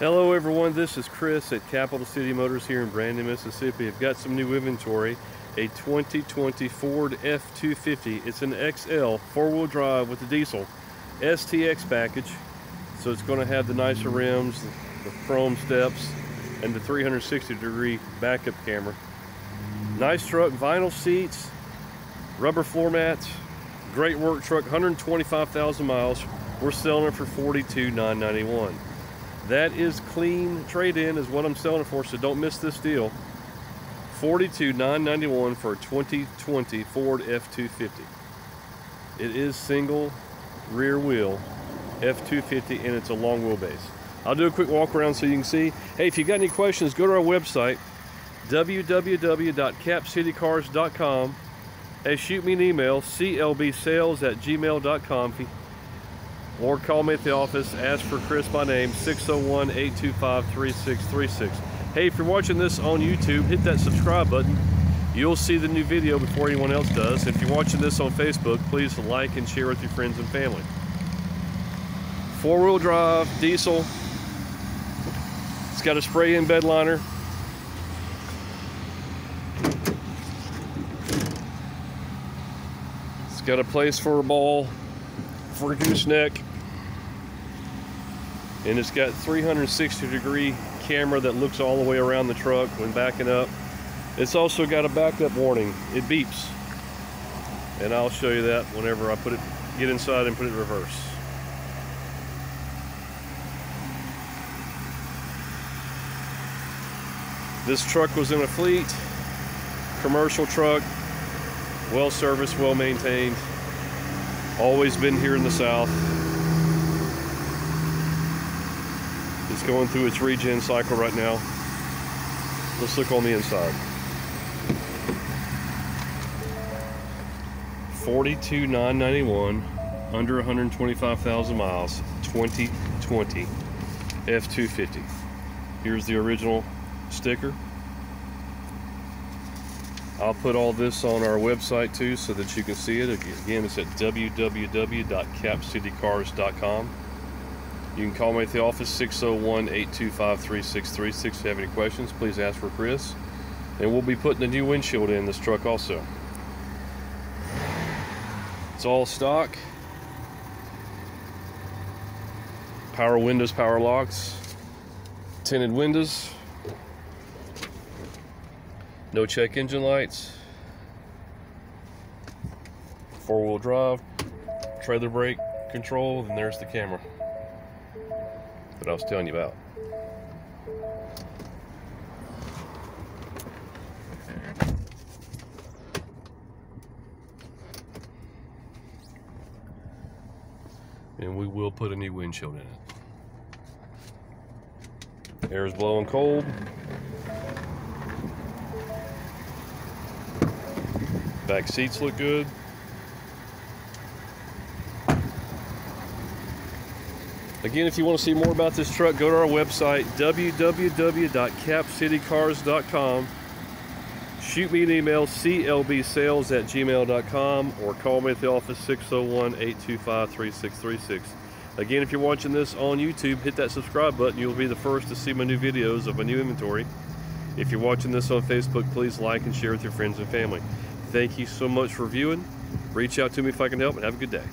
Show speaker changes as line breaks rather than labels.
Hello everyone, this is Chris at Capital City Motors here in Brandon, Mississippi. I've got some new inventory, a 2020 Ford F-250. It's an XL, four-wheel drive with a diesel STX package. So it's gonna have the nicer rims, the chrome steps, and the 360 degree backup camera. Nice truck, vinyl seats, rubber floor mats, great work truck, 125,000 miles. We're selling it for 42,991. That is clean trade-in is what I'm selling it for, so don't miss this deal. 42,991 for a 2020 Ford F-250. It is single rear wheel F-250 and it's a long wheelbase. I'll do a quick walk around so you can see. Hey, if you got any questions, go to our website, www.capcitycars.com and shoot me an email, clbsales at gmail.com or call me at the office, ask for Chris by name, 601-825-3636. Hey, if you're watching this on YouTube, hit that subscribe button. You'll see the new video before anyone else does. If you're watching this on Facebook, please like and share with your friends and family. Four-wheel drive, diesel. It's got a spray-in bed liner. It's got a place for a ball, for a gooseneck. And it's got 360 degree camera that looks all the way around the truck when backing up. It's also got a backup warning. It beeps. And I'll show you that whenever I put it, get inside and put it in reverse. This truck was in a fleet, commercial truck, well serviced, well maintained. Always been here in the South. It's going through its regen cycle right now. Let's look on the inside. 42,991, under 125,000 miles, 2020 F250. Here's the original sticker. I'll put all this on our website too so that you can see it. Again, it's at www.capcitycars.com. You can call me at the office 601-825-3636 if you have any questions. Please ask for Chris. And we'll be putting a new windshield in this truck also. It's all stock. Power windows, power locks, tinted windows. No check engine lights. Four-wheel drive, trailer brake control, and there's the camera that I was telling you about. And we will put a new windshield in it. Air is blowing cold. Back seats look good. Again, if you want to see more about this truck, go to our website, www.capcitycars.com. Shoot me an email, clbsales at gmail.com, or call me at the office, 601-825-3636. Again, if you're watching this on YouTube, hit that subscribe button. You'll be the first to see my new videos of my new inventory. If you're watching this on Facebook, please like and share with your friends and family. Thank you so much for viewing. Reach out to me if I can help, and have a good day.